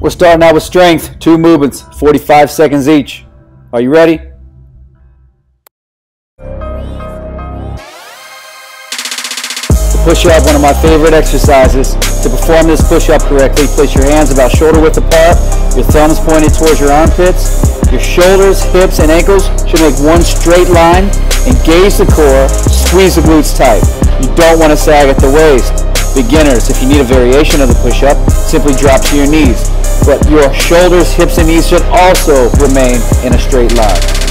We're starting out with strength, two movements, 45 seconds each. Are you ready? The push-up, one of my favorite exercises. To perform this push-up correctly, place your hands about shoulder width apart, your thumbs pointed towards your armpits. Your shoulders, hips, and ankles should make one straight line. Engage the core, squeeze the glutes tight. You don't want to sag at the waist. Beginners, if you need a variation of the push-up, simply drop to your knees. But your shoulders, hips, and knees should also remain in a straight line.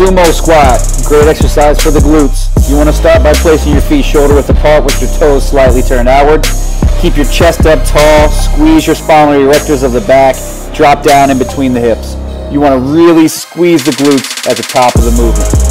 Sumo squat, great exercise for the glutes. You want to start by placing your feet shoulder width apart with your toes slightly turned outward. Keep your chest up tall, squeeze your spinal erectors of the back, drop down in between the hips. You want to really squeeze the glutes at the top of the movement.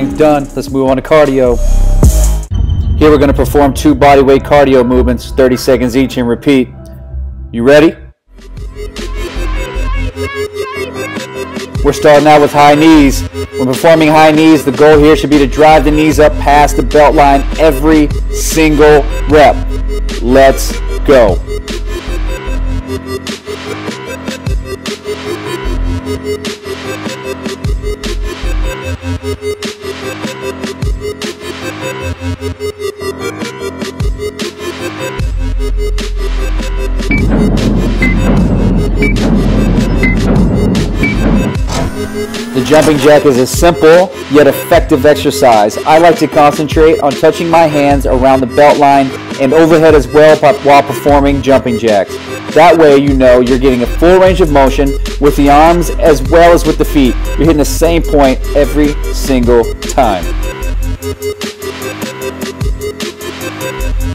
Strength done. Let's move on to cardio. Here we're going to perform two bodyweight cardio movements, 30 seconds each and repeat. You ready? We're starting out with high knees. When performing high knees, the goal here should be to drive the knees up past the belt line every single rep. Let's go. The jumping jack is a simple yet effective exercise. I like to concentrate on touching my hands around the belt line and overhead as well while performing jumping jacks. That way you know you're getting a full range of motion with the arms as well as with the feet. You're hitting the same point every single time.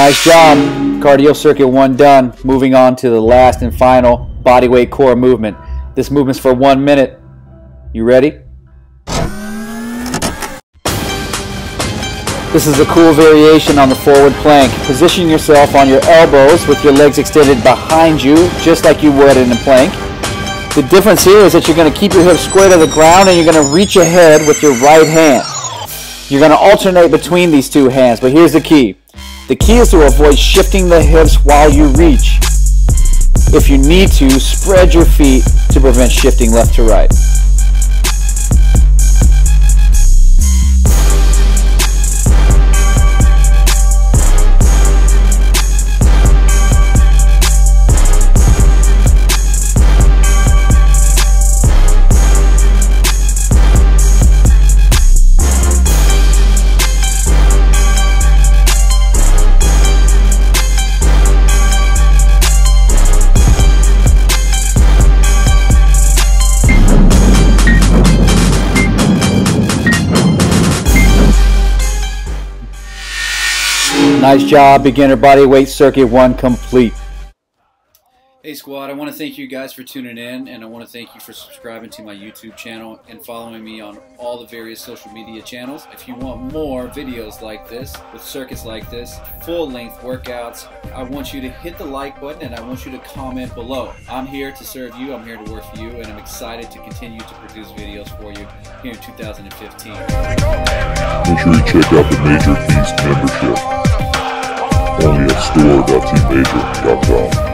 Nice job. Cardio circuit one done. Moving on to the last and final bodyweight core movement. This movement's for one minute. You ready? This is a cool variation on the forward plank. Position yourself on your elbows with your legs extended behind you, just like you would in a plank. The difference here is that you're going to keep your hips square to the ground and you're going to reach ahead with your right hand. You're going to alternate between these two hands, but here's the key. The key is to avoid shifting the hips while you reach. If you need to, spread your feet to prevent shifting left to right. Nice job, beginner body weight circuit one complete. Hey squad, I want to thank you guys for tuning in and I want to thank you for subscribing to my YouTube channel and following me on all the various social media channels. If you want more videos like this, with circuits like this, full length workouts, I want you to hit the like button and I want you to comment below. I'm here to serve you, I'm here to work for you, and I'm excited to continue to produce videos for you here in 2015. Make sure you check out the Major Feast membership only at store.teemajor.com.